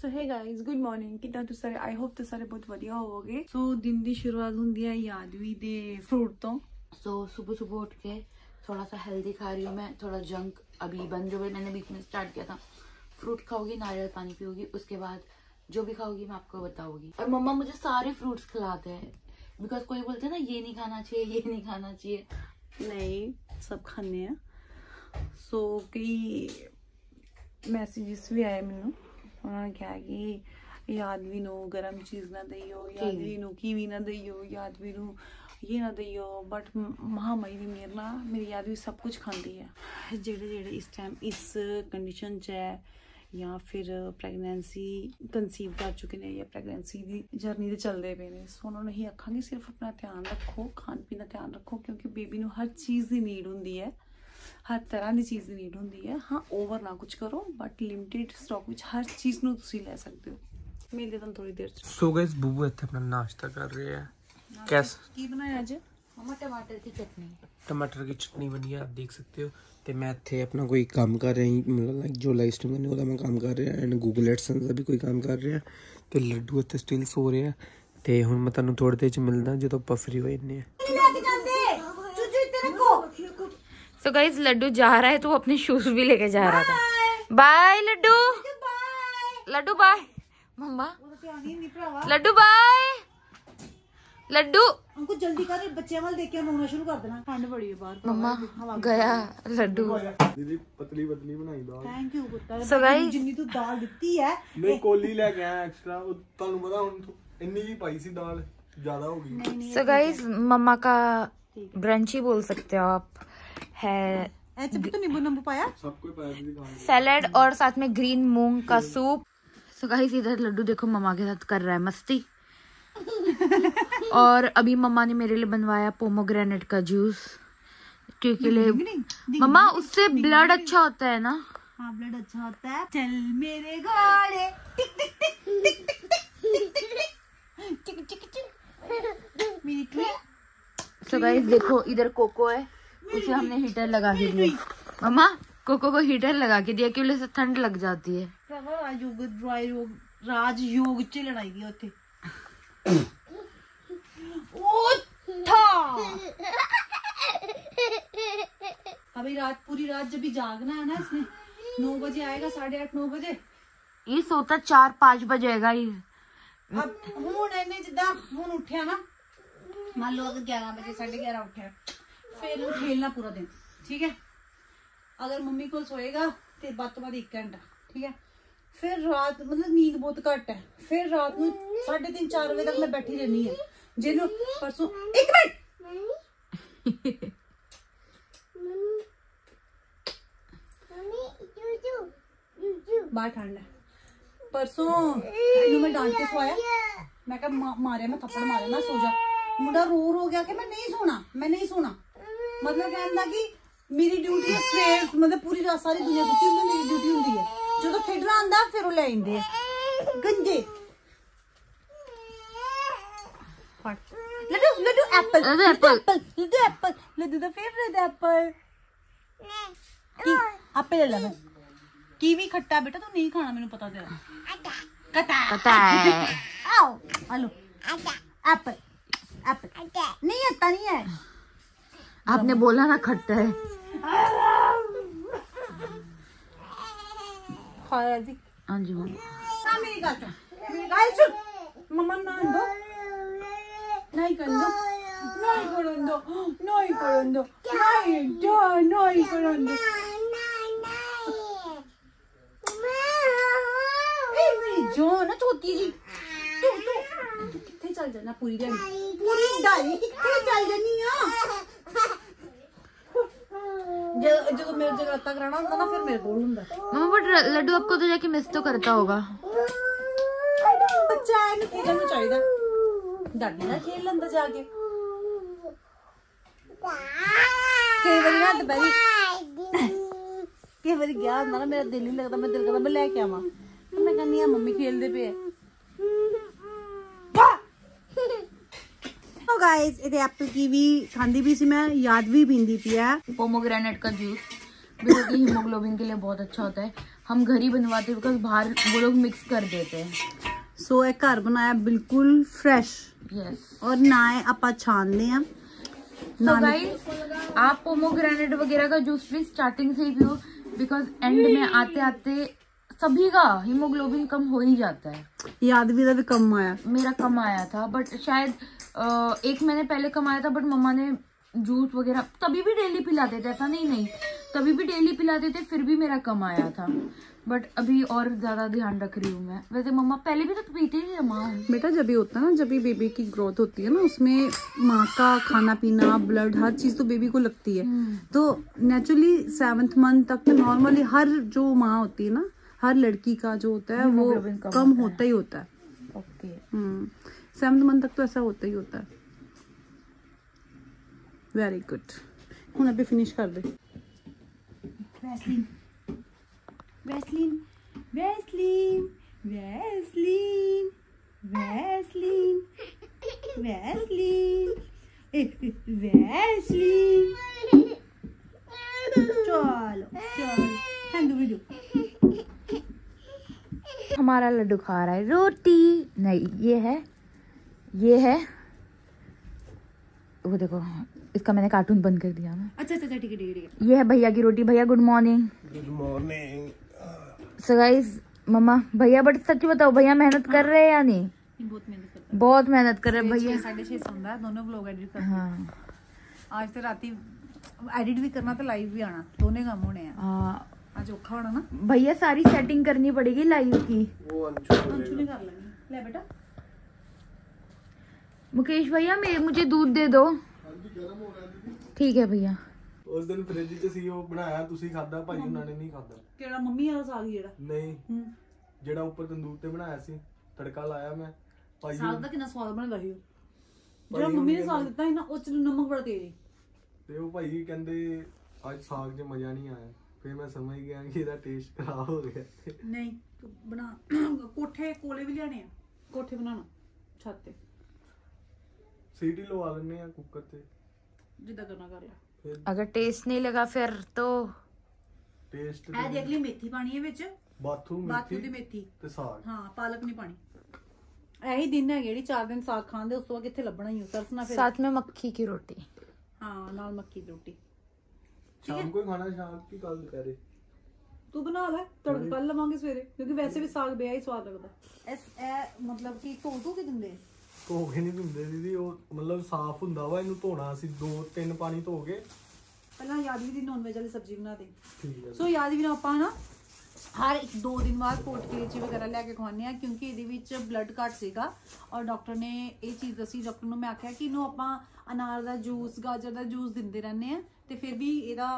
So good morning good morning ਕਿਦਾਂ ਤੁਸੀਂ ਸਾਰੇ ਆਈ ਹੋਪ ਤੁਸੀਂ ਸਾਰੇ ਬਹੁਤ ਵਧੀਆ ਹੋਵੋਗੇ दिन की शुरुआत होंगी है यादवी दे फ्रूट तो. सो so, सुबह सुबह उठ के थोड़ा सा हेल्दी खा रही हूँ मैं. थोड़ा जंक अभी बंद जो मैंने बीच में स्टार्ट किया था. फ्रूट खाओगी नारियल पानी पियोगी उसके बाद जो भी खाओगी मैं आपको बताऊँगी. और मम्मा मुझे सारे फ्रूट्स खिलाते हैं. बिकॉज़ कोई बोलते हैं ना ये नहीं खाना चाहिए ये नहीं खाना चाहिए. नहीं सब खाने हैं. सो कई मैसेजेस भी आए मैनू ਉਹਨਾਂ ਨੇ ਕਿਹਾ ਕਿ ਯਾਦਵੀ ਨੂੰ ਗਰਮ ਚੀਜ਼ ਨਾ ਦਈਓ ਯਾਦਵੀ ਨੂੰ ਕੀਵੀ ਨਾ ਦਈਓ ਯਾਦਵੀ ਨੂੰ ਇਹ ਨਾ ਦਈਓ ਬਟ ਮਹਾਮਾਈ ਦੀ ਮੇਰ ਨਾਲ ਮੇਰੀ ਯਾਦਵੀ ਸਭ ਕੁਝ ਖਾਂਦੀ ਹੈ ਜਿਹੜੇ ਜਿਹੜੇ ਇਸ ਟਾਈਮ ਇਸ ਕੰਡੀਸ਼ਨ 'ਚ ਹੈ ਜਾਂ ਫਿਰ ਪ੍ਰੈਗਨੈਂਸੀ ਕਨਸੀਵ ਕਰ ਚੁੱਕੇ ਨੇ ਜਾਂ ਪ੍ਰੈਗਨੈਂਸੀ ਦੀ ਜਰਨੀ ਤੇ ਚੱਲਦੇ ਪਏ ਨੇ ਸੋ ਉਹਨਾਂ ਨੂੰ ਹੀ ਆਖਾਂਗੇ ਸਿਰਫ ਆਪਣਾ ਧਿਆਨ ਰੱਖੋ ਖਾਣ ਪੀਣ ਦਾ ਧਿਆਨ ਰੱਖੋ ਕਿਉਂਕਿ ਬੇਬੀ ਨੂੰ ਹਰ ਚੀਜ਼ ਦੀ ਨੀਡ ਹੁੰਦੀ ਹੈ। ਹਰ ਤਰ੍ਹਾਂ ਦੀ ਚੀਜ਼ ਦੀ ਨੀਡ ਹੁੰਦੀ ਹੈ। ਹਾਂ ਓਵਰ ਨਾ ਕੁਝ ਕਰੋ ਬਟ ਲਿਮਿਟਿਡ ਸਟਾਕ ਵਿੱਚ ਹਰ ਚੀਜ਼ ਨੂੰ ਤੁਸੀਂ ਲੈ ਸਕਦੇ ਹੋ। ਮਿਲਦੇ ਤੁਹਾਨੂੰ ਥੋੜੀ ਦੇਰ ਚ। ਸੋ ਗਾਇਸ ਬੂਬੂ ਇੱਥੇ ਆਪਣਾ ਨਾਸ਼ਤਾ ਕਰ ਰਹੇ ਹੈ। ਕੈਸ ਕੀ ਬਣਾਇਆ ਅੱਜ? ਮਮਾ ਟਮਾਟਰ ਦੀ ਚਟਨੀ। ਟਮਾਟਰ ਦੀ ਚਟਨੀ ਬਣੀ ਹੈ ਆਪ ਦੇਖ ਸਕਤੇ ਹੋ। ਤੇ ਮੈਂ ਇੱਥੇ ਆਪਣਾ ਕੋਈ ਕੰਮ ਕਰ ਰਿਹਾ ਮਤਲਬ ਲਾਈਕ ਜੋ ਲਾਈਵ ਸਟ੍ਰੀਮ ਕਰਨੀ ਉਹਦਾ ਮੈਂ ਕੰਮ ਕਰ ਰਿਹਾ ਐਂਡ ਗੂਗਲ ਐਡਸੈਂਸ ਦਾ ਵੀ ਕੋਈ ਕੰਮ ਕਰ ਰਿਹਾ ਤੇ ਲੱਡੂ ਇੱਥੇ ਸਟਿਲ ਸੋ ਰਿਹਾ ਤੇ ਹੁਣ ਮੈਂ ਤੁਹਾਨੂੰ ਥੋੜੇ ਦੇਰ ਚ ਮਿਲਦਾ ਜਦੋਂ ਆਪਾਂ ਫ੍ਰੀ ਹੋ ਜੰਨੇ ਆ ਨੇ तो गाइज लड्डू जा रहा है तो वो अपने शूज भी लेके जा रहा था bye Laddu Laddu bye mamma Laddu bye Laddu हमको जल्दी कर बच्चे वाल देख के रोना शुरू कर देना ਠੰਡ ਬੜੀ ਹੈ ਬਾਹਰ मम्मा गया लड्डू ਦੀਦੀ ਪਤਲੀ ਪਤਲੀ ਬਣਾਈ ਦਾਲ थैंक यू पुत्र So guys- जिन्नी तू दाल ਦਿੱਤੀ ਹੈ ਨਹੀਂ ਕੋਲੀ ਲੈ ਕੇ ਆਇਆ ਐਕਸਟਰਾ ਤੁਹਾਨੂੰ ਪਤਾ ਹੁਣ ਇੰਨੀ ਹੀ ਪਾਈ ਸੀ ਦਾਲ ਜ਼ਿਆਦਾ ਹੋ ਗਈ सो गाइज मम्मा का ब्रंच ही बोल सकते हो आप है तो नींबू नींबू पाया सैलड और साथ में ग्रीन मूंग का सूप सुखाई सीधा लड्डू देखो मम्मा के साथ कर रहा है मस्ती और अभी मम्मा ने मेरे लिए बनवाया पोमोग्रेनेट का जूस क्योंकि लिए मम्मा उससे ब्लड अच्छा होता है ना ब्लड अच्छा होता है चल मेरे घोड़े देखो इधर कोको है उसे हमने हीटर लगा के दिया मम्मा कोको को हीटर लगा के दिया क्योंकि उसे ठंड लग जाती है ਭਰਾਵਾ ਰਾਜਯੋਗ ਰਾਜਯੋਗ ਰਾਜਯੋਗ ਚ ਲੜਾਈ ਦੀ ਉੱਥੇ उठा अभी रात पूरी रात जब भी जागना है ना इसने नौ बजे आएगा साढ़े आठ नौ बजे ये सोता चार पाँच बजेगा ये अब ਹੁਣ ਇਹਨੇ ਜਿੱਦਾਂ ਹੁਣ ਉੱਠਿਆ ਨਾ ਮੰਨ ਲਓ ਅਗਰ 11 ਵਜੇ 11:30 ਉੱਠਿਆ ਫਿਰ फिर खेलना पूरा दिन, ठीक है? अगर मम्मी को सोएगा तो बाद तो बाद एक घंटा, ठीक है? फिर रात मतलब नींद बहुत घट है। फिर रात को साढ़े तीन, चार बजे तक मैं बैठी रहनी है। जिन्हों परसों एक मिनट! बाहर ठंड है। परसों मैं डांट के सोया मैं कहा मारे, मैं थप्पड़ मारे, मैं सो जा। मुंडा रो रो गया कि मैं नहीं सोना, मैं नहीं सोना। मतलब कहना कि मेरी ड्यूटी सवेर मतलब पूरी सारी दुनिया सुती होंदी मेरी ड्यूटी होंदी है। जो तो खेडना आंदा फिर ओह् लेई जंदे गंजे। Laddoo Laddoo apple Laddoo apple Laddoo apple favourite apple आपे ले ला कीवी खट्टा बेटा तू नहीं खाना मेनू पता तेरा। कटा कटा आओ हेलो एप्पल एप्पल नहीं आता नहीं है। आपने बोला ना खट्टा है। हाँ हाँ। छोटी जी। तू तू। कितने चल जाना पूरी पूरी डाली कितने चल जानी ਜਦੋਂ ਜਦੋਂ ਮੇਰੇ ਜਗਰਾਤਾ ਕਰਾਣਾ ਹੁੰਦਾ ਨਾ ਫਿਰ ਮੇਰੇ ਕੋਲ ਹੁੰਦਾ मम्मा बट लड्डू आपको तो जाके मिस तो करता होगा ਬੱਚਾ ਇਹਨੂੰ ਖੇਡਣ ਨੂੰ ਚਾਹੀਦਾ ਦਾਦੀ ਨਾਲ ਖੇਡ ਲੈਂਦਾ ਜਾ ਕੇ ਕਈ ਵਾਰੀ ਨਾ ਦੁਪਹਿਰੀ ਕਈ ਵਾਰੀ ਗਿਆ ਹੁੰਦਾ ਨਾ ਮੇਰਾ ਦਿਲ ਨਹੀਂ ਲੱਗਦਾ ਮੈਂ ਦਿਲ ਕਰਦਾ ਮੈਂ ਲੈ ਕੇ ਆਵਾਂ ਤੇ ਮੈਂ ਕਹਿੰਦੀ ਆ ਮੰਮੀ ਖੇਲਦੇ ਪਏ ਆ ਗਾਇਸ ਇਹਦੇ ਐਪਲ ਕੀਵੀ ਖਾਂਦੀ ਵੀ ਸੀ ਮੈਂ ਯਾਦ ਵੀ ਪੀਂਦੀ ਪਈ ਆ पोमोग्रेनेट का जूस जो कि हीमोग्लोबिन के लिए बहुत अच्छा होता है हम घर ही बनवाते बिकॉज बाहर वो लोग मिक्स कर देते हैं ਸੋ ਇਹ ਘਰ ਬਣਾਇਆ ਬਿਲਕੁਲ ਫਰੈਸ਼ यस ਔਰ ਨਾ ਇਹ ਆਪਾਂ ਛਾਣਦੇ ਆ तो गाइस आप पोमोग्रेनेट वगैरह का जूस प्लीज स्टार्टिंग से ही पियो बिकॉज एंड में आते आते सभी का हीमोग्लोबिन कम हो ही जाता है ਯਾਦਵੀ ਦਾ ਵੀ ਕੰਮ ਆਇਆ मेरा कम आया था बट शायद अ, एक महीने पहले कमाया था बट मम्मा ने जूस वगैरह तभी भी डेली पिलाते थे ऐसा नहीं नहीं। तभी भी डेली पिलाते थे फिर भी मेरा कम आया था। बट अभी और ज़्यादा ध्यान रख रही हूँ मैं। वैसे मम्मा पहले भी तो पीते ही थे माँ। बेटा जब भी होता है ना जब भी बेबी की ग्रोथ होती है ना उसमें माँ का खाना पीना ब्लड हर चीज़ तो बेबी को लगती है। तो नेचुरली सेवन्थ मंथ तक तो नॉर्मली हर जो माँ होती है ना हर लड़की का जो होता है वो कम होता होता ही होता है। ओके सेवन्थ मंथ तक तो ऐसा होता ही होता है। वेरी गुड हूँ अभी फिनिश कर दे। Vaseline vaseline vaseline vaseline vaseline vaseline चलो चलो। हैंड वीडियो हमारा लड्डू खा रहा है। रोटी। नहीं ये है ये है। वो देखो इसका मैंने कार्टून बंद कर दिया अच्छा अच्छा, अच्छा ठीक है ठीक है ये है भैया की रोटी। भैया good morning good morning so guys mamma भैया बट सच बताओ भैया मेहनत कर रहे हैं या नहीं? बहुत मेहनत कर बहुत मेहनत रहे भैया। एडिट हाँ। आज तो रात एडिट भी करना तो लाइव भी आना दोनों काम होने हैं। हाँ। आज औखा होना ना। भैया सारी सेटिंग करनी पड़ेगी लाइव की। वो अंशु ने कर लेंगे ले बेटा। मुकेश भैया मेरे मुझे दूध दे दो ठीक है भैया ਉਸ ਦਿਨ ਫ੍ਰਿਜ 'ਚ ਸੀ ਉਹ ਬਣਾਇਆ ਤੁਸੀਂ ਖਾਦਾ ਭਾਈ ਉਹਨਾਂ ਨੇ ਨਹੀਂ ਖਾਦਾ ਕਿਹੜਾ ਮੰਮੀ ਵਾਲਾ ਸਾਗ ਜਿਹੜਾ ਨਹੀਂ ਹੂੰ ਜਿਹੜਾ ਉੱਪਰ ਤੰਦੂਰ ਤੇ ਬਣਾਇਆ ਸੀ ਤੜਕਾ ਲਾਇਆ ਮੈਂ ਭਾਈ ਸਾਗ ਦਾ ਕਿੰਨਾ ਸਵਾਦ ਬਣਦਾ ਸੀ ਉਹ। ਭਾਈ ਜਿਹੜਾ ਮੰਮੀ ਨੇ ਉਹਨੇ ਸਾਗ ਦਿੱਤਾ ਸੀ ਨਾ ਉਹ ਚ ਨਮਕ ਬੜਾ ਤੇਜ਼ ਸੀ ਤੇ ਉਹ ਭਾਈ ਕਹਿੰਦੇ ਅੱਜ ਸਾਗ 'ਚ ਮਜ਼ਾ ਨਹੀਂ ਆਇਆ ਫਿਰ ਮੈਂ ਸਮਝ ਗਿਆ ਕਿ ਇਹਦਾ ਟੇਸਟ ਖਰਾਬ ਹੋ ਗਿਆ ਨਹੀਂ ਤੂੰ ਬਣਾ ਕੋਠੇ ਕੋਲੇ ਵੀ ਲਿਆਣੇ ਆ ਕੋਠੇ ਬਣਾਉਣਾ ਛੱਤ ਤੇ ਸੀਟੀ ਲਵਾ ਲੈਣੇ ਆ ਕੁੱਕਰ ਤੇ ਜਿੱਦਾਂ ਕਰਨਾ ਕਰ ਲੈ ਫਿਰ अगर टेस्ट नहीं लगा फिर तो ਟੇਸਟ ਇਹ ਦੇਖ ਲਈ ਮੇਥੀ ਪਾਣੀ ਹੈ ਵਿੱਚ ਬਾਥੂ ਬਾਥੂ ਦੀ ਮੇਥੀ ਮੇਥੀ ਤੇ ਸਾਗ ਹਾਂ ਪਾਲਕ ਨਹੀਂ ਪਾਣੀ ਇਹੀ ਦਿਨ ਹੈਗੇ ਜਿਹੜੀ ਚਾਰ ਦਿਨ ਸਾਗ ਖਾਂਦੇ ਉਸ ਤੋਂ ਬਾਅਦ ਕਿੱਥੇ ਲੱਭਣਾ ਹੀ ਤਰਸਣਾ ਫਿਰ साथ में मक्खी की रोटी ਹਾਂ ਨਾਲ ਮੱਕੀ ਦੀ ਰੋਟੀ ਸ਼ਾਮ ਕੋਈ ਖਾਣਾ ਸ਼ਾਮ ਕੀ ਕੱਲ ਦੁਪਹਿਰੇ ਤੂੰ ਬਣਾ ਲੈ ਤੜਕ ਕੱਲ ਲਵਾਂਗੇ ਸਵੇਰੇ ਕਿਉਂਕਿ ਵੈਸੇ ਵੀ ਸਾਗ ਬਿਆ ਹੀ ਸਵਾਦ ਲੱਗਦਾ ਐਸ ਇਹ ਮਤਲਬ ਕਿ ਧੋ ਧੋ ਕੇ ਦਿੰਦੇ ਧੋ ਕੇ ਨਹੀਂ ਦਿੰਦੇ ਦੀਦੀ ਉਹ ਮਤਲਬ ਸਾਫ਼ ਹੁੰਦਾ ਵਾ ਇਹਨੂੰ ਧੋਣਾ ਅਸੀਂ ਦੋ ਤਿੰਨ ਪਾਣੀ ਧੋ ਕੇ। ਪਹਿਲਾਂ ਯਾਦਵੀ ਦੀ ਨੌਨ ਵੈਜ ਵਾਲੀ ਸਬਜ਼ੀ ਬਣਾ ਦੇ। ਠੀਕ ਹੈ ਸੋ ਯਾਦਵੀ ਨੂੰ ਆਪਾਂ ਨਾ ਹਰ ਇੱਕ ਦੋ ਦਿਨ ਬਾਅਦ ਕੋਟ ਕਲੇਚੀ ਵਗੈਰਾ ਲੈ ਕੇ ਖਵਾਉਂਦੇ ਆ ਕਿਉਂਕਿ ਇਹਦੇ ਵਿੱਚ ਬਲੱਡ ਘੱਟ ਸੀਗਾ ਔਰ ਡਾਕਟਰ ਨੇ ਇਹ ਚੀਜ਼ ਦੱਸੀ ਡਾਕਟਰ ਨੂੰ ਮੈਂ ਆਖਿਆ ਕਿ ਇਹਨੂੰ ਆਪਾਂ ਅਨਾਰ ਦਾ ਜੂਸ ਗਾਜਰ ਦਾ ਜੂਸ ਦਿੰਦੇ ਰਹਿੰਦੇ ਆ ਤੇ ਫਿਰ ਵੀ ਇਹਦਾ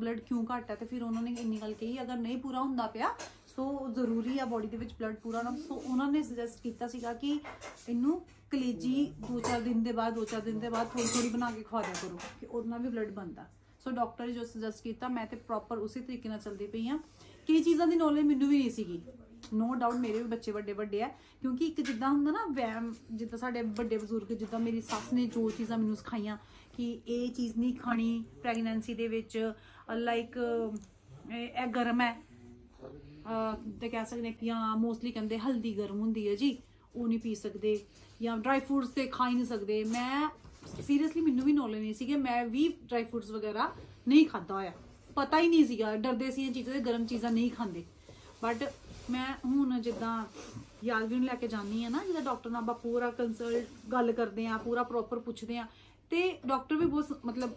ਬਲੱਡ ਕਿਉਂ ਘੱਟ ਹੈ ਤੇ ਫਿਰ ਉਹਨਾਂ ਨੇ ਇੰਨੀ ਗੱਲ ਕਹੀ ਅਗਰ ਨਹੀਂ ਪੂਰਾ ਹੁੰਦਾ ਪਿਆ ਸੋ ਜ਼ਰੂਰੀ ਆ ਬੋਡੀ ਦੇ ਵਿੱਚ ਬਲੱਡ ਪੂਰਾ ਹੋਣਾ। ਸੋ ਉਹਨਾਂ ਨੇ ਸੁਜੈਸਟ ਕੀਤਾ ਸੀਗਾ ਕਿ ਇਹਨੂੰ ਕਲੇਜੀ ਦੋ ਚਾਰ ਦਿਨ ਦੇ ਬਾਅਦ, ਦੋ ਚਾਰ ਦਿਨ ਦੇ ਬਾਅਦ ਥੋੜੀ ਥੋੜੀ ਬਣਾ ਕੇ ਖਵਾ ਦਿਆ ਕਰੋ, ਕਿ ਉਹਦੇ ਨਾਲ ਵੀ ਬਲੱਡ ਬਣਦਾ। ਸੋ ਡਾਕਟਰ ਨੇ ਜੋ ਸੁਜੈਸਟ ਕੀਤਾ, ਮੈਂ ਤੇ ਪ੍ਰੋਪਰ ਉਸੇ ਤਰੀਕੇ ਨਾਲ ਚੱਲਦੀ ਪਈ ਆ ਕਈ ਚੀਜ਼ਾਂ ਦੀ ਨੌਲੇਜ ਮੈਨੂੰ ਵੀ ਨਹੀਂ ਸੀਗੀ। ਨੋ ਡਾਊਟ ਮੇਰੇ ਵੀ ਬੱਚੇ ਵੱਡੇ ਵੱਡੇ ਆ, ਕਿਉਂਕਿ ਇੱਕ ਜਿੱਦਾਂ ਹੁੰਦਾ ਨਾ ਵਹਿਮ, ਜਿੱਦਾਂ ਸਾਡੇ ਵੱਡੇ ਬਜ਼ੁਰਗ, ਜਿੱਦਾਂ ਮੇਰੀ ਸੱਸ ਨੇ ਜੋ ਚੀਜ਼ਾਂ ਮੈਨੂੰ ਸਿਖਾਈਆਂ ਕਿ ਇਹ ਚੀਜ਼ ਨਹੀਂ ਖਾਣੀ ਪ੍ਰੈਗਨੈਂਸੀ ਦੇ ਵਿੱਚ ਲਾਈਕ ਇਹ ਗਰਮ ਹੈ। ਤੇ ਕਹਿ ਸਕਦੇ ਜਾਂ ਮੋਸਟਲੀ ਕਹਿੰਦੇ ਹਲਦੀ ਗਰਮ ਹੁੰਦੀ ਹੈ ਜੀ, ਉਹ ਨਹੀਂ ਪੀ ਸਕਦੇ ਜਾਂ ਡਰਾਈ ਫਰੂਟਸ ਤੇ ਖਾ ਹੀ ਨਹੀਂ ਸਕਦੇ। ਮੈਂ ਸੀਰੀਅਸਲੀ ਮੈਨੂੰ ਵੀ ਨੌਲੇਜ ਨਹੀਂ ਸੀ ਕਿ ਮੈਂ ਵੀ ਡਰਾਈ ਫਰੂਟਸ ਵਗੈਰਾ ਨਹੀਂ ਖਾਦਾ ਹੋਇਆ। ਪਤਾ ਹੀ ਨਹੀਂ ਸੀਗਾ, ਡਰਦੇ ਸੀ ਇਹ ਚੀਜ਼ਾਂ ਦੇ ਗਰਮ ਚੀਜ਼ਾਂ ਨਹੀਂ ਖਾਂਦੇ। ਬਟ ਮੈਂ ਹੁਣ ਜਿੱਦਾਂ ਯਾਦਵੀ ਨੂੰ ਲੈ ਕੇ ਜਾਂਦੀ ਆ ਨਾ, ਜਿੱਦਾਂ ਡਾਕਟਰ ਨਾਲ ਆਪਾਂ ਪੂਰਾ ਕੰਸਲਟ ਗੱਲ ਕਰਦੇ ਆ ਪੂਰਾ ਪ੍ਰੋਪਰ ਪੁੱਛਦੇ ਆ ਤੇ ਡਾਕਟਰ ਵੀ ਬਹੁਤ ਮਤਲਬ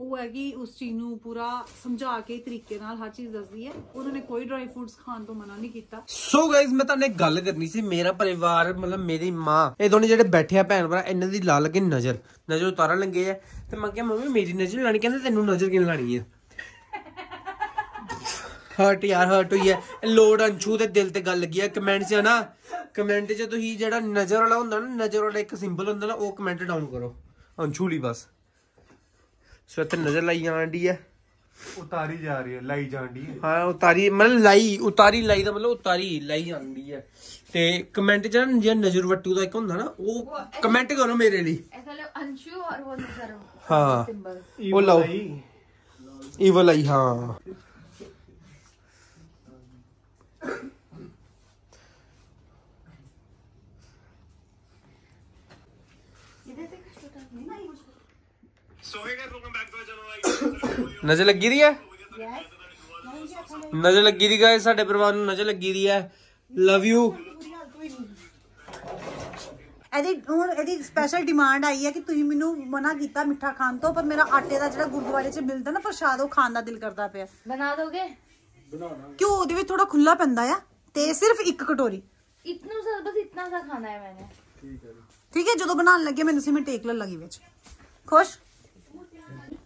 ਉਹ ਹੈ ਉਸ ਚੀਜ਼ ਨੂੰ ਪੂਰਾ ਸਮਝਾ ਕੇ ਤਰੀਕੇ ਨਾਲ ਹਰ ਚੀਜ਼ ਦੱਸਦੀ ਹੈ। ਉਹਨਾਂ ਨੇ ਕੋਈ ਡਰਾਈ ਫਰੂਟਸ ਖਾਣ ਤੋਂ ਮਨਾ ਨਹੀਂ ਕੀਤਾ। ਸੋ ਗਾਇਜ਼ ਮੈਂ ਤੁਹਾਨੂੰ ਇੱਕ ਗੱਲ ਕਰਨੀ ਸੀ। ਮੇਰਾ ਪਰਿਵਾਰ, ਮਤਲਬ ਮੇਰੀ ਮਾਂ, ਇਹ ਦੋਨੇ ਜਿਹੜੇ ਬੈਠੇ ਆ ਭੈਣ ਭਰਾ, ਇਹਨਾਂ ਦੀ ਲਾ ਲੱਗੇ ਨਜ਼ਰ। ਨਜ਼ਰ ਉਤਾਰਨ ਲੱਗੇ ਆ। ਤੇ ਮੈਂ ਕਿਹਾ, ਮੰਮੀ, ਮੇਰੀ ਨਜ਼ਰ ਲਾਣੀ, ਕਹਿੰਦੇ ਤੈਨੂੰ ਨਜ਼ਰ ਕਿਵੇਂ ਲਾਣੀ ਆ? ਹਰਟ ਯਾਰ ਹਰਟ ਹੋਈ ਹੈ ਲੋੜ ਅੰਸ਼ੂ ਦੇ ਦਿਲ ਤੇ ਗੱਲ ਲੱਗੀ ਹੈ ਕਮੈਂਟ 'ਚ ਨਾ ਕਮੈਂਟ 'ਚ ਤੁਸੀਂ ਜਿਹੜਾ ਨਜ਼ਰ ਵਾਲਾ ਹੁੰਦਾ ਨਾ, ਨਜ਼ਰ ਵਾਲਾ ਇੱਕ ਸਿੰਬਲ ਹੁੰਦਾ ਨਾ, ਉਹ ਕਮੈਂਟ ਡਾਊਨ ਕਰੋ। ਅੰਸ਼ੂ ਲਈ ਬਸ। ਸੋ ਇੱਥੇ ਨਜ਼ਰ ਲਾਈ ਜਾਣ ਦੀ ਹੈ ਉਤਾਰੀ ਜਾ ਰਹੀ ਹੈ ਲਾਈ ਜਾਂਦੀ ਹੈ ਹਾਂ ਉਤਾਰੀ ਮਤਲਬ ਲਾਈ ਉਤਾਰੀ ਲਾਈ ਦਾ ਮਤਲਬ ਉਤਾਰੀ ਲਾਈ ਜਾਂਦੀ ਹੈ ਤੇ ਕਮੈਂਟ ਚ ਜਿਹੜਾ ਨਜ਼ਰ ਵੱਟੂ ਦਾ ਇੱਕ ਹੁੰਦਾ ਨਾ ਉਹ ਕਮੈਂਟ ਕਰੋ ਮੇਰੇ ਲਈ ऐसा लो अंशु और वो नज़र हाँ। सिंबल ਉਹ ਲਾਓ ਈਵਲ ਲਾਈ ਹਾਂ इधर से कुछ छोटा नहीं सोएगा तो ਨਜ਼ਰ ਲੱਗੀ ਦੀ ਹੈ? ਨਜ਼ਰ ਲੱਗੀ ਦੀ ਗਾਇਸ ਸਾਡੇ ਪਰਿਵਾਰ ਨੂੰ ਨਜ਼ਰ ਲੱਗੀ ਦੀ ਹੈ। ਲਵ ਯੂ ਇਹਦੀ ਹੁਣ ਇਹਦੀ ਸਪੈਸ਼ਲ ਡਿਮਾਂਡ ਆਈ ਹੈ ਕਿ ਤੁਸੀਂ ਮੈਨੂੰ ਮਨਾ ਕੀਤਾ ਮਿੱਠਾ ਖਾਣ ਤੋਂ ਪਰ ਮੇਰਾ ਆਟੇ ਦਾ ਜਿਹੜਾ ਗੁਰਦੁਆਰੇ 'ਚ ਮਿਲਦਾ ਨਾ ਪ੍ਰਸ਼ਾਦ ਉਹ ਖਾਣ ਦਾ ਦਿਲ ਕਰਦਾ ਪਿਆ। ਬਣਾ ਦੋਗੇ? ਕਿਉਂ? ਉਹਦੇ ਵਿੱਚ ਥੋੜਾ ਖੁੱਲਾ ਪੈਂਦਾ ਆ ਤੇ ਸਿਰਫ ਇੱਕ ਕਟੋਰੀ। ਇਤਨਾ ਸਾ ਬਸ ਇਤਨਾ ਸਾ ਖਾਣਾ ਹੈ ਮੈਨੇ। ਠੀਕ ਹੈ ਜਦੋਂ ਬਣਾਉਣ ਲੱਗੇ ਮੈਨੂੰ ਸੀ ਮੈਂ ਟੇਕ ਲੱਗੀ ਵਿੱਚ। ਖੁਸ਼?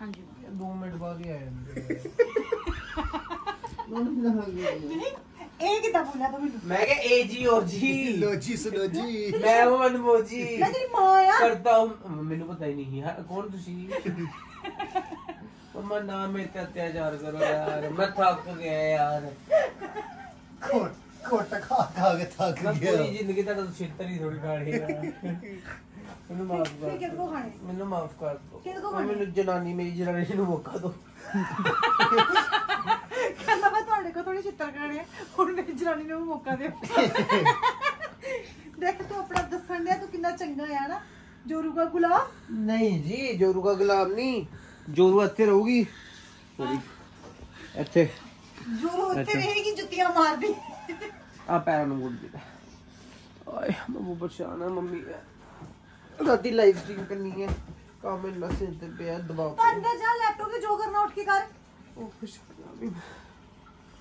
हाँ जी 2 ਮਿੰਟ ਬਾਅਦ ਹੀ ਆ ਜਾਂਦੇ ਇਹ ਕਿੱਦਾਂ ਬੋਲਿਆ ਤੂੰ ਮੈਨੂੰ? ਮੈਂ ਕਿਹਾ ਏ ਜੀ ਔਰ ਜੀ। ਲੋ ਜੀ ਸੁਣੋ ਜੀ। ਮੈਂ ਉਹ ਅਨਮੋਜੀ ਮੈਂ ਤੇਰੀ ਮਾਂ ਆ। ਕਰਤਾ ਹੂੰ ਮੈਨੂੰ ਪਤਾ ਹੀ ਨਹੀਂ ਹੈ ਕੌਣ ਤੁਸੀਂ? ਮਮਾ ਨਾ ਮੇਰੇ ਤੇ ਅਤਿਆਚਾਰ ਕਰੋ ਯਾਰ। ਮੈਂ ਥੱਕ ਗਿਆ ਯਾਰ। ਕੋਟ ਕੋਟ ਖਾ ਖਾ ਕੇ ਥੱਕ ਮੈਂ ਗਿਆ। ਪੂਰੀ ਜ਼ਿੰਦਗੀ ਤੁਹਾਡਾ ਛੇਤਰ ਹੀ ਥੋੜੀ ਖਾਣੀ ਹੈ ਮੈਨੂੰ ਮਾਫ ਕਰ ਫਿਰ ਕਿਹਦੇ ਕੋ ਖਾਣੇ? ਮੈਨੂੰ ਮਾਫ ਕਰ ਦਿਓ। ਕਿਹਦੇ ਕੋਲ ਮੈਂ ਮੈਨੂੰ ਜਨਾਨੀ ਮੇਰੀ ਜਨਾਨੀ ਨੂੰ ਮੌਕਾ ਦਿਓ। ਕਹਿੰਦਾ ਮੈਂ ਤੁਹਾਡੇ ਕੋਲ ਥੋੜੀ ਛਿੱਤਰ ਖਾਣੇ ਆ, ਹੁਣ ਮੇਰੀ ਜਨਾਨੀ ਨੂੰ ਵੀ ਮੌਕਾ ਦਿਓ। ਦੇਖ ਤੂੰ ਆਪਣਾ ਦੱਸਣ ਡਿਆ ਤੂੰ ਕਿੰਨਾ ਚੰਗਾ ਆ ਨਾ। ਜੋਰੂ ਦਾ ਗੁਲਾਬ ਨਹੀਂ ਜੀ ਜੋਰੂ ਦਾ ਗੁਲਾਮ ਨਹੀਂ। ਜੋਰੂ ਇੱਥੇ ਰਹੂਗੀ। ਇੱਥੇ। ਜੋਰੂ ਉੱਤੇ ਰਹੇਗੀ ਜੁੱਤੀਆਂ ਮਾਰਦੀ। ਆ ਪੈਰਾਂ ਨੂੰ ਗੁੱਡ ਦਿੱਤਾ ਓਏ ਮੰਮੂ ਪਰੇਸ਼ਾਨ ਆ ਮੰਮੀ ਰਾਤੀ ਲਾਈਵ ਸਟ੍ਰੀਮ ਕਰਨੀ ਹੈ ਕੰਮ ਇੰਨਾ ਸਿਰ ਤੇ ਪਿਆ ਦਬਾਅ ਤਾਂ ਅੰਦਰ ਜਾ ਲੈਪਟਾਪ ਤੇ ਜੋ ਕਰਨਾ ਉੱਠ ਕੇ ਕਰ ਉਹ ਪਰੇਸ਼ਾਨ ਆ ਵੀ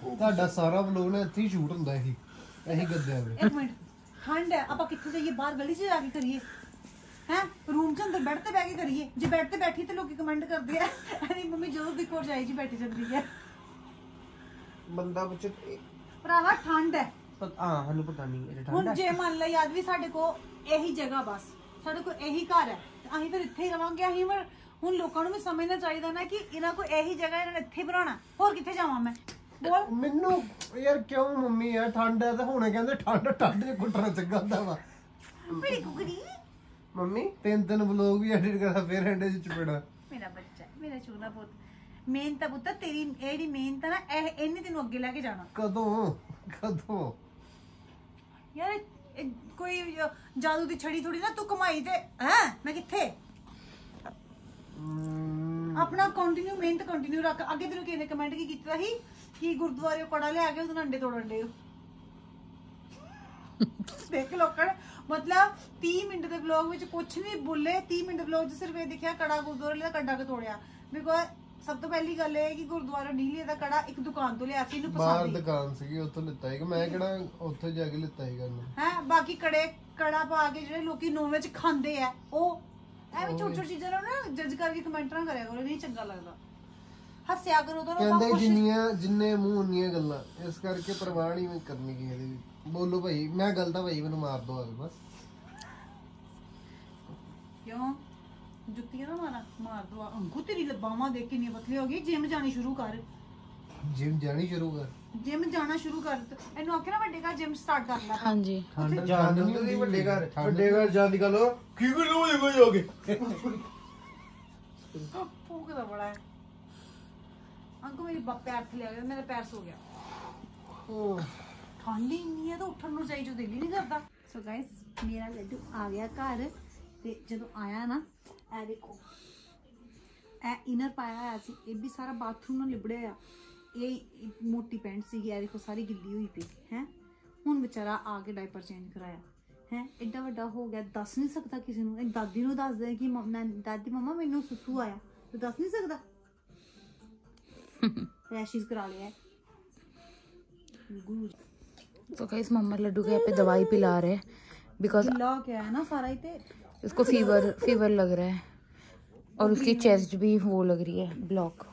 ਤੁਹਾਡਾ ਸਾਰਾ ਵਲੋਗ ਨਾ ਇੱਥੇ ਹੀ ਸ਼ੂਟ ਹੁੰਦਾ ਸੀ ਇਹੀ ਗੱਦਿਆਂ ਦੇ ਇੱਕ ਮਿੰਟ ਠੰਡ ਹੈ ਆਪਾਂ ਕਿੱਥੇ ਜਾਈਏ ਬਾਹਰ ਗਲੀ 'ਚ ਜਾ ਕੇ ਕਰੀਏ ਹੈ ਰੂਮ 'ਚ ਅੰਦਰ ਬੈੱਡ ਤੇ ਬਹਿ ਕੇ ਕਰੀਏ ਜੇ ਬੈੱਡ ਤੇ ਬੈਠੀ ਤੇ ਲੋਕੀ ਕਮੈਂਟ ਕਰਦੇ ਆ ਅਰੇ ਮੰਮੀ ਜਦੋਂ ਦੀ ਕੋਲ ਜਾਈ ਜੀ ਬੈਠੀ ਜਾਂਦੀ ਹੈ ਬੰਦਾ ਵਿੱਚ ਭਰਾਵਾ ਠੰਡ ਹੈ ਹਾਂ ਸਾਨੂੰ ਪਤਾ ਨਹੀਂ ਇਹ ਹੁਣ ਠੰਡਾ ਜੇ ਮੰਨ ਲਈ ਅੱਜ ਵੀ ਸਾਡੇ ਕੋ ਇਹੀ ਜਗ੍ਹਾ ਬਸ ਸਾਡੇ ਕੋ ਇਹੀ ਘਰ ਹੈ। ਅਸੀਂ ਫਿਰ ਇੱਥੇ ਹੀ ਰਵਾਂਗੇ। ਅਸੀਂ ਫਿਰ ਹੁਣ ਲੋਕਾਂ ਨੂੰ ਵੀ ਸਮਝਣਾ ਚਾਹੀਦਾ ਨਾ ਕਿ ਇਹਨਾਂ ਕੋ ਇਹੀ ਜਗ੍ਹਾ ਇਹਨਾਂ ਨੇ ਇੱਥੇ ਬਣਾਉਣਾ। ਹੋਰ ਕਿੱਥੇ ਜਾਵਾਂ ਮੈਂ? ਬੋਲ। ਮੈਨੂੰ ਯਾਰ ਕਿਉਂ ਮੰਮੀ ਯਾਰ ਠੰਡ ਹੈ ਤਾਂ ਹੁਣੇ ਕਹਿੰਦੇ ਠੰਡ ਠੰਡ ਦੇ ਕੁੱਟਣਾ ਚੰਗਾ ਹੁੰਦਾ ਵਾ। ਮੇਰੀ ਕੁਕੜੀ। ਮੰਮੀ ਤਿੰਨ ਤਿੰਨ ਵਲੋਗ ਵੀ ਐਡਿਟ ਕਰਾ ਫਿਰ ਐਂਡੇ ਚ ਚਪੇੜਾ। ਮੇਰਾ ਬੱਚਾ ਮੇਰਾ ਚੂਨਾ ਪੁੱਤ। ਮੇਨ ਤਾਂ ਪੁੱਤ ਤੇਰੀ ਇਹ ਜਿਹੜੀ ਮੇਨ ਤਾਂ ਨਾ ਇਹ ਇਹਨੇ ਤੈਨੂੰ ਅੱਗੇ ਲੈ ਕੇ ਜਾਣਾ। ਕਦੋਂ? ਕਦੋਂ? ਯਾਰ ਕੋਈ ਅਹ, ਜਾਦੂ ਦੀ ਛੜੀ ਥੋੜੀ ਨਾ ਤੂੰ ਕਮਾਈ ਤੇ ਹੈ ਮੈਂ ਕਿੱਥੇ ਆਪਣਾ ਕੰਟੀਨਿਊ ਮਿਹਨਤ ਕੰਟੀਨਿਊ ਰੱਖ ਅੱਗੇ ਤੈਨੂੰ ਕਿਸੇ ਨੇ ਕਮੈਂਟ ਕੀ ਕੀਤਾ ਸੀ ਕਿ ਗੁਰਦੁਆਰੇ ਕੜਾ ਲਿਆ ਕੇ ਉਹਦੇ ਅੰਡੇ ਤੋੜਨ ਦੇ ਦੇਖ ਲੋਕੜ ਮਤਲਬ 30 ਮਿੰਟ ਦੇ ਵਲੌਗ ਵਿੱਚ ਕੁਝ ਨਹੀਂ ਬੋਲੇ 30 ਮਿੰਟ ਦੇ ਵਲੌਗ 'ਚ ਸਿਰਫ ਇਹ ਦਿਖਿਆ ਕੜਾ ਗੁਰਦੁਆਰੇ ਲਿਆ ਕੱਡਾ ਕੇ ਤੋੜਿਆ ਬਿਕੋਜ਼ ਸਭ ਤੋਂ ਪਹਿਲੀ ਗੱਲ ਇਹ ਹੈ ਕਿ ਗੁਰਦੁਆਰਾ ਨਹੀਂ ਲਿਆ ਦਾ ਕੜਾ ਇੱਕ ਦੁਕਾਨ ਤੋਂ ਲਿਆ ਸੀ ਇਹਨੂੰ ਬਾਹਰ ਪਸੰਦ ਦੁਕਾਨ ਸੀਗੀ ਉੱਥੋਂ ਲਿੱਤਾ ਸੀਗਾ। ਮੈਂ ਕਿਹੜਾ ਉੱਥੇ ਜਾ ਕੇ ਲਿੱਤਾ ਸੀਗਾ ਇਹਨੂੰ? ਹੈ ਬਾਕੀ ਕੜੇ ਕੜਾ ਪਾ ਕੇ ਜਿਹੜੇ ਲੋਕੀ ਨੌਨ ਵਿੱਚ ਖਾਂਦੇ ਆ ਉਹ ਐਵੇਂ ਛੋਟੀ ਛੋਟੀ ਚੀਜ਼ਾਂ ਨੂੰ ਨਾ ਜੱਜ ਕਰਕੇ ਕਮੈਂਟ ਨਾ ਕਰਿਆ ਕਰੋ ਨਹੀਂ ਚੰਗਾ ਲੱਗਦਾ। ਹੱਸਿਆ ਕਰੋ ਤਾਂ ਕਹਿੰਦੇ ਜਿੰਨੀਆਂ ਜਿੰਨੇ ਮੂੰਹ ਉਨੀਆਂ ਗੱਲਾਂ ਇਸ ਕਰਕੇ ਪਰਵਾਹ ਨਹੀਂ ਮੈਂ ਕਰਨੀ ਕਿਸੇ ਦੀ। ਬੋਲੋ ਭਾਈ ਮੈਂ ਗਲਤ ਆ ਭਾਈ ਮੈਨੂੰ ਮਾਰ ਦੋ ਆਵੇ ਬਸ। ਕਿਉਂ? ਜੁੱਤੀਆਂ ਨਾ ਮਾਰਾ ਮਾਰ ਦੋ ਅੰਗੂ ਤੇਰੀ ਲਬਾਵਾਂ ਦੇਖ ਕਿੰਨੀ ਪਤਲੀ ਹੋ ਗਈ ਜਿਮ ਜਾਣੀ ਸ਼ੁਰੂ ਕਰ। ਜਿਮ ਜਾਣੀ ਸ਼ੁਰੂ ਕਰ। ਜਿਮ ਜਾਣਾ ਸ਼ੁਰੂ ਕਰ। ਇਹਨੂੰ ਆਖਿਆ ਨਾ ਵੱਡੇ ਘਰ ਜਿਮ ਸਟਾਰਟ ਕਰ ਲੈ। ਠੰਡ ਜਾਣ ਹੁੰਦੀ ਵੱਡੇ ਘਰ ਵੱਡੇ ਘਰ ਜਾਣ ਦੀ ਗੱਲ ਹੋ। ਕੀ ਕਰ ਲੋ ਜੇ ਕੋਈ ਹੋਗੇ ਭੂਖ ਦਾ ਬੜਾ ਹੈ। ਅੰਕੂ ਮੇਰੀ ਬ- ਪੈਰ ਥੱਲੇ ਆ ਗਿਆ ਮੇਰਾ ਪੈਰ ਸੋ ਗਿਆ। ਉਹ, ਠੰਡ ਇੰਨੀ ਹੈ ਤਾਂ ਉੱਠਣ ਨੂੰ ਚਾਹੀ ਜੋ ਦਿਲ ਹੀ ਨਹੀਂ ਕਰਦਾ। ਸੋ ਗਾਇਸ ਮੇਰਾ ਲੱਡੂ ਆ ਗਿਆ ਘਰ ਤੇ ਜਦੋਂ ਆਇਆ ਨਾ ਇਹ ਦੇਖੋ ਇਹ ਇਨਰ ਪਾਇਆ ਹੋਇਆ ਸੀ ਇਹ ਵੀ ਸਾਰਾ ਬਾਥਰੂਮ ਨਾਲ ਲਿਬੜਿਆ ਆ ਇਹ ਇੱਕ ਮੋਟੀ ਪੈਂਟ ਸੀਗੀ ਇਹ ਦੇਖੋ ਸਾਰੀ ਗਿੱਲੀ ਹੋਈ ਪਈ ਹੈ ਹੁਣ ਵਿਚਾਰਾ ਆ ਕੇ ਡਾਈਪਰ ਚੇਂਜ ਕਰਾਇਆ ਹੈ ਐਡਾ ਵੱਡਾ ਹੋ ਗਿਆ ਦੱਸ ਨਹੀਂ ਸਕਦਾ ਕਿਸੇ ਨੂੰ ਇਹ ਦਾਦੀ ਨੂੰ ਦੱਸ ਦੇ ਕਿ ਮੰਮ- ਨਾ- ਦਾਦੀ ਮਮਾ ਮੈਨੂੰ ਸੁਸੂ ਆਇਆ ਤੇ ਦੱਸ ਨਹੀਂ ਸਕਦਾ ਰੈਸ਼ਿਸ ਕਰਾ ਲਿਆ ਹੈ। ਗੁਰੂ तो गाइस मम्मा लड्डू के यहाँ पे दवाई पिला रहे हैं बिकॉज गिल्ला हो गया है ना सारा ही ते इसको फीवर फीवर लग रहा है। और उसकी चेस्ट भी वो लग रही है ब्लॉक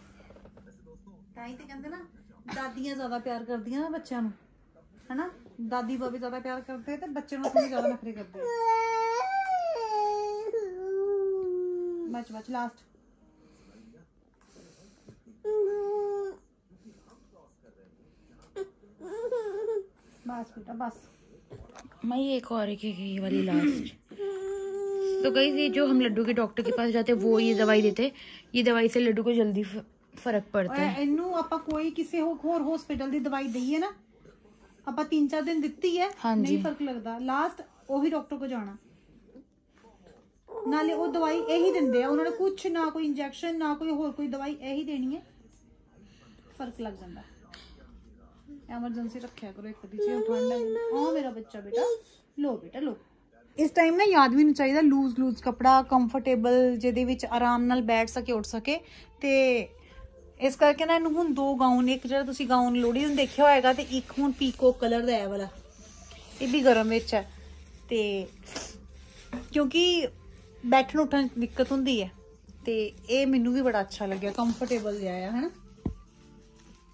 दादियाँ ज़्यादा प्यार कर दिया ना बच्चा है ना दादी बाबी ज़्यादा प्यार करते हैं बच्चे ज़्यादा नखरे करते बच बच लास्ट बस बस मैं एक और एक वाली लास्ट तो कहीं ये जो हम लड्डू के डॉक्टर के पास जाते वो ये दवाई देते ये दवाई से लड्डू को जल्दी फ- फर्क पड़ता है ਇਹਨੂੰ ਆਪਾਂ ਕੋਈ ਕਿਸੇ ਹੋ- ਹੋਰ ਹਸਪੀਟਲ ਦੀ ਦਵਾਈ ਦਈਏ ਨਾ ਆਪਾਂ 3-4 ਦਿਨ ਦਿੱਤੀ ਹੈ ਹਾਂਜੀ। ਨਹੀਂ ਫਰਕ ਲੱਗਦਾ ਲਾਸਟ ਉਹੀ ਡਾਕਟਰ ਕੋ ਜਾਣਾ ਨਾਲੇ ਉਹ ਦਵਾਈ ਇਹੀ ਦਿੰਦੇ ਆ ਉਹਨਾਂ ਨੇ ਕੁਝ ਨਾ ਕੋਈ ਇੰਜੈਕਸ਼ਨ ਨਾ ਕੋਈ ਹੋਰ ਕੋਈ ਦਵਾਈ ਇਹੀ ਦੇਣੀ ਹੈ ਫਰਕ ਲੱਗ ਜਾਂਦਾ ਐਮਰਜੈਂਸੀ ਰੱਖਿਆ ਕਰੋ ਇੱਕ ਦੀ ਜੇ ਠੰਡ ਲੱਗ ਆ ਮੇਰਾ ਬੱਚਾ ਬੇਟਾ ਲੋ ਬੇਟਾ ਲੋ ਇਸ ਟਾਈਮ ਨਾ ਯਾਦ ਵੀ ਨੂੰ ਚਾਹੀਦਾ ਲੂਜ਼ ਲੂਜ਼ ਕਪੜਾ ਕੰਫਰਟੇਬਲ ਜਿਹਦੇ ਵਿੱਚ ਆਰਾਮ ਨਾਲ ਬੈਠ ਸਕੇ, ਉੱਠ ਸਕੇ। ਤੇ ਇਸ ਕਰਕੇ ਨਾ ਇਹਨੂੰ ਹੁਣ ਦੋ ਗਾਊਨ ਇੱਕ ਜਿਹੜਾ ਤੁਸੀਂ ਗਾਊਨ ਲੋੜੀ ਨੂੰ ਦੇਖਿਆ ਹੋਏਗਾ ਤੇ ਇੱਕ ਹੁਣ ਪੀਕੋ ਕਲਰ ਦਾ ਹੈ ਵਾਲਾ। ਇਹ ਵੀ ਗਰਮ ਵਿੱਚ ਹੈ। ਤੇ ਕਿਉਂਕਿ ਬੈਠਣ ਉੱਠਣ ਦਿੱਕਤ ਹੁੰਦੀ ਹੈ। ਤੇ ਇਹ ਮੈਨੂੰ ਵੀ ਬੜਾ ਅੱਛਾ ਲੱਗਿਆ ਕੰਫਰਟੇਬਲ ਜਿਹਾ ਹੈ ਹਨਾ?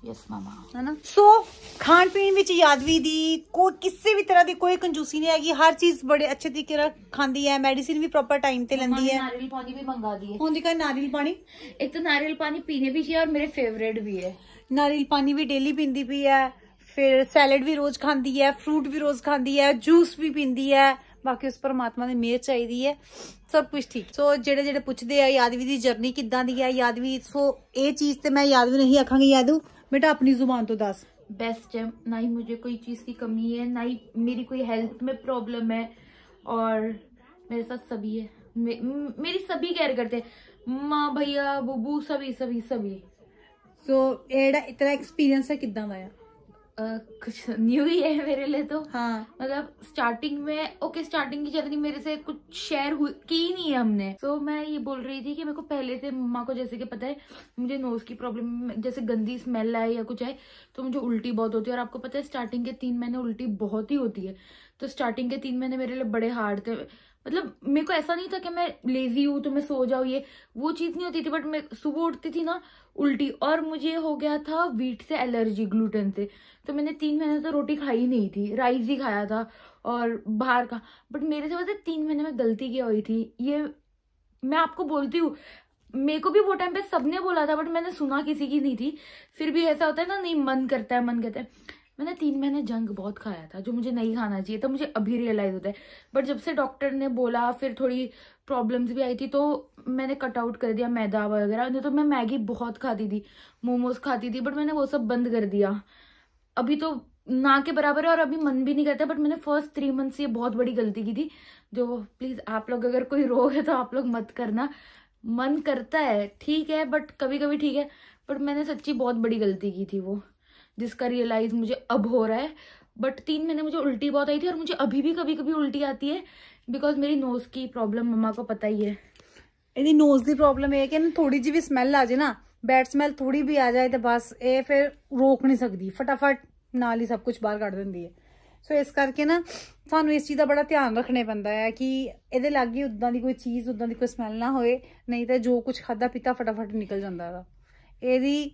ਯੈਸ ਮਮਾ ਹੈਨਾ? ਸੋ ਖਾਣ ਪੀਣ ਵਿੱਚ ਯਾਦਵੀ ਦੀ ਕੋਈ ਕਿਸੇ ਵੀ ਤਰ੍ਹਾਂ ਦੀ ਕੋਈ ਕੰਜੂਸੀ ਨਹੀਂ ਹੈਗੀ। ਹਰ ਚੀਜ਼ ਬੜੇ ਅੱਛੇ ਤਰੀਕੇ ਨਾਲ ਖਾਂਦੀ ਹੈ। ਮੈਡੀਸਿਨ ਵੀ ਪ੍ਰੋਪਰ ਟਾਈਮ ਤੇ ਲੈਂਦੀ ਹੈ। ਨਾਰੀਅਲ ਪਾਣੀ ਵੀ ਮੰਗਾ ਦੀ ਹੈ। ਹੁੰਦੀ ਕਾ ਨਾਰੀਅਲ ਪਾਣੀ? ਇੱਕ ਤਾਂ ਨਾਰੀਅਲ ਪਾਣੀ ਪੀਣੇ ਵੀ ਹੈ ਔਰ ਮੇਰੇ ਫੇਵਰੇਟ ਵੀ ਹੈ। ਨਾਰੀਅਲ ਪਾਣੀ ਵੀ ਡੇਲੀ ਪੀਂਦੀ ਪਈ ਹੈ। ਫਿਰ ਸੈਲਡ ਵੀ ਰੋਜ਼ ਖਾਂਦੀ ਹੈ। ਫਰੂਟ ਵੀ ਰੋਜ਼ ਖਾਂਦੀ ਹੈ। ਜੂਸ ਵੀ ਪੀਂਦੀ ਹੈ। ਬਾਕੀ ਉਸ ਪਰਮਾਤਮਾ ਦੀ ਮਿਹਰ ਚਾਹੀਦੀ ਹੈ। ਸਭ ਕੁਝ ਠੀਕ। ਸੋ ਜਿਹੜੇ ਜਿਹੜੇ ਪੁੱਛਦੇ ਆ ਯਾਦਵੀ ਦੀ ਜਰਨੀ ਕਿੱਦਾਂ ਦੀ ਹੈ? ਯਾਦਵੀ ਸੋ ਇਹ ਚੀਜ਼ ਤੇ ਮੈਂ ਯਾਦਵੀ ਨਹੀਂ ਆਖਾਂਗੀ ਯਾਦੂ बेटा अपनी ज़ुबान तो दस। बेस्ट है ना ही मुझे कोई चीज़ की कमी है ना ही मेरी कोई हेल्थ में प्रॉब्लम है और मेरे साथ सभी है। मे, मेरी सभी केयर करते माँ भैया बुबू सभी सभी सभी। सो so, एड़ा इतना एक्सपीरियंस है किदा का कुछ न्यू ही है मेरे लिए तो। ਹਾਂ मतलब स्टार्टिंग में ओके स्टार्टिंग की जर्नी मेरे से कुछ शेयर हुई की ही नहीं है हमने। तो मैं ये बोल रही थी कि मेरे को पहले से मम्मा को जैसे कि पता है मुझे नोज़ की प्रॉब्लम जैसे गंदी स्मेल आए या कुछ आए तो मुझे उल्टी बहुत होती है। और आपको पता है स्टार्टिंग के तीन महीने उल्टी बहुत ही होती है। तो स्टार्टिंग के तीन महीने मेरे लिए बड़े हार्ड थे। मतलब मेरे को ऐसा नहीं था कि मैं लेजी हूँ तो मैं सो जाऊँ, ये वो चीज़ नहीं होती थी बट मैं सुबह उठती थी ना उल्टी और मुझे हो गया था वीट से एलर्जी ग्लूटेन से। तो मैंने तीन महीने तो रोटी खाई नहीं थी राइस ही खाया था और बाहर का। बट मेरे से पता तीन महीने में गलती क्या हुई थी, ये मैं आपको बोलती हूँ, मेरे को भी वो टाइम पे सबने बोला था बट मैंने सुना किसी की नहीं थी। फिर भी ऐसा होता है ना, नहीं, मन करता है, मन करता है। मैंने तीन महीने जंक बहुत खाया था, जो मुझे नहीं खाना चाहिए था, मुझे अभी रियलाइज़ होता है। बट जब से डॉक्टर ने बोला, फिर थोड़ी प्रॉब्लम्स भी आई थी तो मैंने कट आउट कर दिया मैदा वगैरह। नहीं तो मैं मैगी बहुत खाती थी, मोमोज खाती थी बट मैंने वो सब बंद कर दिया। अभी तो ना के बराबर है और अभी मन भी नहीं करता बट मैंने फ़र्स्ट थ्री मंथ से ये बहुत बड़ी गलती की थी। जो प्लीज़ आप लोग अगर कोई रोग है तो आप लोग मत करना। मन करता है, ठीक है बट कभी कभी ठीक है बट मैंने सच्ची बहुत बड़ी गलती की थी वो। जिसका रियलाइज मुझे अब हो रहा है बट तीन महीने मुझे उल्टी बहुत आई थी और मुझे अभी भी कभी कभी उल्टी आती है बिकॉज मेरी नोज की प्रॉब्लम मम्मा को पता ही है ਇਹਦੀ ਨੋਜ਼ ਦੀ ਪ੍ਰੋਬਲਮ ਇਹ ਹੈ ਕਿ ਇਹਨੂੰ ਥੋੜੀ ਜਿਹੀ ਵੀ ਸਮੈਲ ਆ ਜੇ ਨਾ ਬੈਡ ਸਮੈਲ ਥੋੜੀ ਵੀ ਆ ਜਾਏ ਤੇ ਬਸ ਇਹ ਫਿਰ ਰੋਕ ਨਹੀਂ ਸਕਦੀ ਫਟਾਫਟ ਨਾਲ ਹੀ ਸਭ ਕੁਝ ਬਾਹਰ ਕੱਢ ਦਿੰਦੀ ਹੈ ਸੋ ਇਸ ਕਰਕੇ ਨਾ ਸਾਨੂੰ ਇਸ ਚੀਜ਼ ਦਾ ਬੜਾ ਧਿਆਨ ਰੱਖਣੇ ਪੈਂਦਾ ਹੈ ਕਿ ਇਹਦੇ ਲਾਗੇ ਉਦਾਂ ਦੀ ਕੋਈ ਚੀਜ਼ ਉਦਾਂ ਦੀ ਕੋਈ ਸਮੈਲ ਨਾ ਹੋਏ ਨਹੀਂ ਤਾਂ ਜੋ ਕੁਝ ਖਾਦਾ ਪੀਤਾ ਫਟਾਫਟ ਨਿਕਲ ਜਾਂਦਾ ਇਹਦਾ ਇਹਦੀ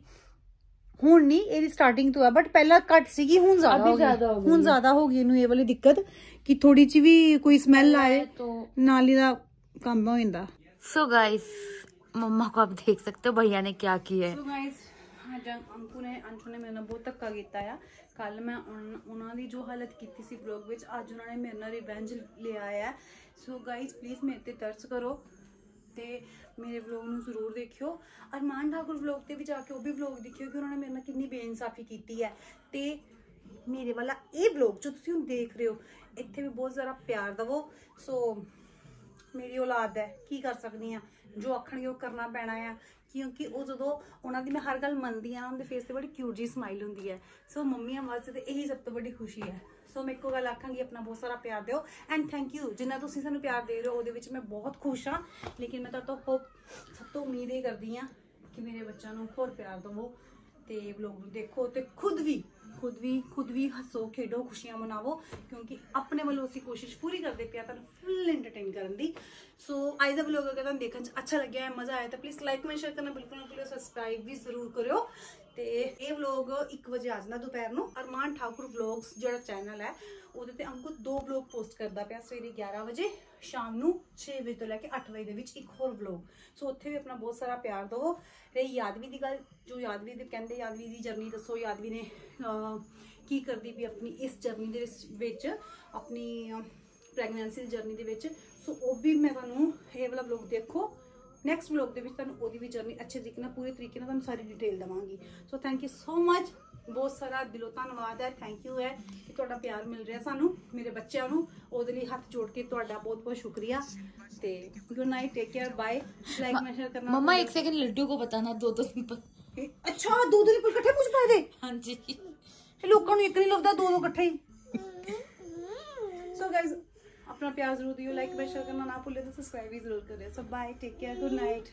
ਹੁਣ ਨਹੀਂ ਇਹਦੀ ਸਟਾਰਟਿੰਗ ਤੋਂ ਆ ਬਟ ਪਹਿਲਾਂ ਘੱਟ ਸੀਗੀ ਹੁਣ ਜ਼ਿਆਦਾ ਅਭੀ ਹੋ ਜ਼ਿਆਦਾ ਹੋ ਗਈ ਗਈ ਹੁਣ ਜ਼ਿਆਦਾ ਹੋ ਗਈ ਇਹਨੂੰ ਇਹ ਵਾਲੀ ਦਿੱਕਤ ਕਿ ਥੋੜੀ ਜਿਹੀ ਵੀ ਕੋਈ ਸਮੈਲ ਆਏ तो ਨਾਲ ਹੀ ਦਾ ਕੰਮ ਹੋ ਜਾਂਦਾ सो गाइस मम्मा को आप देख सकते हो भैया ने क्या किया है ਸੋ ਗਾਇਸ ਅੱਜ ਅੰਕੂ ਨੇ ਅੰਸ਼ੂ ਨੇ ਮੇਰੇ ਨਾਲ ਬਹੁਤ ਧੱਕਾ ਕੀਤਾ ਆ ਕੱਲ ਮੈਂ ਉਨ- ਉਹਨਾਂ ਦੀ ਜੋ ਹਾਲਤ ਕੀਤੀ ਸੀ ਵਲੌਗ ਵਿੱਚ ਅੱਜ ਉਹਨਾਂ ਨੇ ਮੇਰੇ ਨਾਲ ਰਿਵੈਂਜ ਲਿਆ ਆ ਸੋ ਗਾਇਸ ਪਲੀਜ਼ ਮੇਰੇ ਤੇ ਤਰਸ ਕਰੋ ਤੇ ਮੇਰੇ ਵਲੌਗ ਨੂੰ ਜ਼ਰੂਰ ਦੇਖਿਓ। ਅਰਮਾਨ ਠਾਕੁਰ ਵਲੌਗ ਤੇ ਵੀ ਜਾ ਕੇ ਉਹ ਵੀ ਵਲੌਗ ਦੇਖਿਓ ਕਿ ਉਹਨਾਂ ਨੇ ਮੇਰੇ ਨਾਲ ਕਿੰਨੀ ਬੇਇਨਸਾਫੀ ਕੀਤੀ ਹੈ। ਤੇ ਮੇਰੇ ਵਾਲਾ ਇਹ ਵਲੌਗ ਜੋ ਤੁਸੀਂ ਹੁਣ ਦੇਖ ਰਹੇ ਹੋ, ਇੱਥੇ ਵੀ ਬਹੁਤ ਜ਼ਿਆਦਾ ਪਿਆਰ ਦਵੋ। ਸੋ ਮੇਰੀ ਔਲਾਦ ਹੈ, ਕੀ ਕਰ ਸਕਦੀ ਆ ਜੋ ਆਖਣਗੇ ਉਹ ਕਰਨਾ ਪੈਣਾ ਆ। ਕਿਉਂਕਿ ਉਹ ਜਦੋਂ ਉਹਨਾਂ ਦੀ ਮੈਂ ਹਰ ਗੱਲ ਮੰਨਦੀ ਆ ਉਹਨਾਂ ਦੇ ਫੇਸ ਤੇ ਬੜੀ ਕਿਊਟ ਜੀ ਸਮਾਈਲ ਹੁੰਦੀ ਹੈ। ਸੋ ਮੰਮੀਆਂ ਵਾਸਤੇ ਤੇ ਇਹੀ ਸਭ ਤੋਂ ਵੱਡੀ ਖੁਸ਼ੀ ਹੈ। ਸੋ ਮੈਂ ਇੱਕੋ ਗੱਲ ਆਖਾਂਗੀ ਆਪਣਾ ਬਹੁਤ ਸਾਰਾ ਪਿਆਰ ਦਿਓ ਐਂਡ ਥੈਂਕ ਯੂ ਜਿੰਨਾ ਤੁਸੀਂ ਸਾਨੂੰ ਪਿਆਰ ਦੇ ਰਹੇ ਹੋ ਉਹਦੇ ਵਿੱਚ ਮੈਂ ਬਹੁਤ ਖੁਸ਼ ਹਾਂ ਲੇਕਿਨ ਮੈਂ ਤੁਹਾਡੇ ਤੋਂ ਹੋਪ ਸਭ ਤੋਂ ਉਮੀਦ ਇਹ ਕਰਦੀ ਆ ਕਿ ਮੇਰੇ ਬੱਚਿਆਂ ਨੂੰ ਹੋਰ ਪਿਆਰ ਦਿਵੋ ਤੇ ਵਲੋਗ ਨੂੰ ਦੇਖੋ ਤੇ ਖੁਦ ਵੀ ਖੁਦ ਵੀ ਖੁਦ ਵੀ ਹੱਸੋ ਖੇਡੋ ਖੁਸ਼ੀਆਂ ਮਨਾਵੋ ਕਿਉਂਕਿ ਆਪਣੇ ਵੱਲੋਂ ਅਸੀਂ ਕੋਸ਼ਿਸ਼ ਪੂਰੀ ਕਰਦੇ ਪਿਆ ਤੁਹਾਨੂੰ ਫੁੱਲ ਐਂਟਰਟੇਨ ਕਰਨ ਦੀ ਸੋ ਅੱਜ ਦਾ ਵਲੋਗ ਅਗਰ ਤੁਹਾਨੂੰ ਦੇਖਣ ਚ ਅੱਛਾ ਲੱਗਿਆ ਹੈ ਮਜ਼ਾ ਆਇਆ ਤਾਂ ਪਲੀਜ਼ ਲਾਈਕ ਕਮੈਂਟ ਸ਼ੇਅਰ ਕਰਨਾ ਬਿਲਕੁਲ ਨਾ ਭੁੱਲਿਓ ਸਬਸਕ੍ਰਾਈਬ ਵੀ ਜ਼ਰੂਰ ਕਰਿਓ ਤੇ ਇਹ ਵਲੌਗ 1 ਵਜੇ ਆ ਜਾਂਦਾ ਦੁਪਹਿਰ ਨੂੰ। ਅਰਮਾਨ ਠਾਕੁਰ ਵਲੌਗਸ ਜਿਹੜਾ ਚੈਨਲ ਹੈ, ਉਹਦੇ ਤੇ ਅੰਕੁਰ ਦੋ ਵਲੌਗ ਪੋਸਟ ਕਰਦਾ ਪਿਆ ਸਵੇਰੇ 11 ਵਜੇ, ਸ਼ਾਮ ਨੂੰ 6 ਵਜੇ ਤੋਂ ਲੈ ਕੇ 8 ਵਜੇ ਦੇ ਵਿੱਚ ਇੱਕ ਹੋਰ ਵਲੌਗ ਸੋ ਉੱਥੇ ਵੀ ਆਪਣਾ ਬਹੁਤ ਸਾਰਾ ਪਿਆਰ ਦਿਓ ਰਹੀ ਯਾਦਵੀ ਦੀ ਗੱਲ, ਜੋ ਯਾਦਵੀ ਦੇ ਕਹਿੰਦੇ ਯਾਦਵੀ ਦੀ ਜਰਨੀ ਦੱਸੋ, ਯਾਦਵੀ ਨੇ ਕੀ ਕਰਦੀ ਵੀ ਆਪਣੀ ਇਸ ਜਰਨੀ ਦੇ ਵਿੱਚ- ਆਪਣੀ ਪ੍ਰੈਗਨੈਂਸੀ ਦੀ ਜਰਨੀ ਦੇ ਵਿੱਚ। ਸੋ ਉਹ ਵੀ ਮੈਂ ਤੁਹਾਨੂੰ ਇਹ ਵਾਲਾ ਵਲੌਗ ਦੇਖੋ। ਨੈਕਸਟ ਵਲੌਗ ਦੇ ਵਿੱਚ ਤੁਹਾਨੂੰ ਉਹਦੀ ਵੀ ਜਰਨੀ ਅੱਛੇ ਤਰੀਕੇ ਨਾਲ ਪੂਰੇ ਤਰੀਕੇ ਨਾਲ ਤੁਹਾਨੂੰ ਸਾਰੀ ਡਿਟੇਲ ਦਵਾਂਗੀ so thank you so much ਬਹੁਤ ਸਾਰਾ ਦਿਲੋਂ ਧੰਨਵਾਦ ਹੈ ਥੈਂਕ ਯੂ ਹੈ ਕਿ ਤੁਹਾਡਾ ਪਿਆਰ ਮਿਲ ਰਿਹਾ ਸਾਨੂੰ ਮੇਰੇ ਬੱਚਿਆਂ ਨੂੰ ਉਹਦੇ ਲਈ ਹੱਥ ਜੋੜ ਕੇ ਤੁਹਾਡਾ ਬਹੁਤ ਬਹੁਤ ਸ਼ੁਕਰੀਆ ਤੇ good night take care bye like ਮੈਂ ਸ਼ੇਅਰ ਕਰਨਾ ਮम्मा एक सेकंड लड्डू को बताना दो दो सिंपल अच्छा दो दो सिंपल इकट्ठे पूछ पाए थे हाँ जी ਇਹ ਲੋਕਾਂ ਨੂੰ ਇੱਕ ਨਹੀਂ ਲੱਭਦਾ ਦੋ ਦੋ ਇਕੱਠੇ ਹੀ ਸੋ ਗਾਇਜ਼ अपना प्यार ज़रूर दियो लाइक शेयर करना ना भूले तो सब्सक्राइब भी ज़रूर करें। So bye take care good night